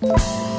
Bye.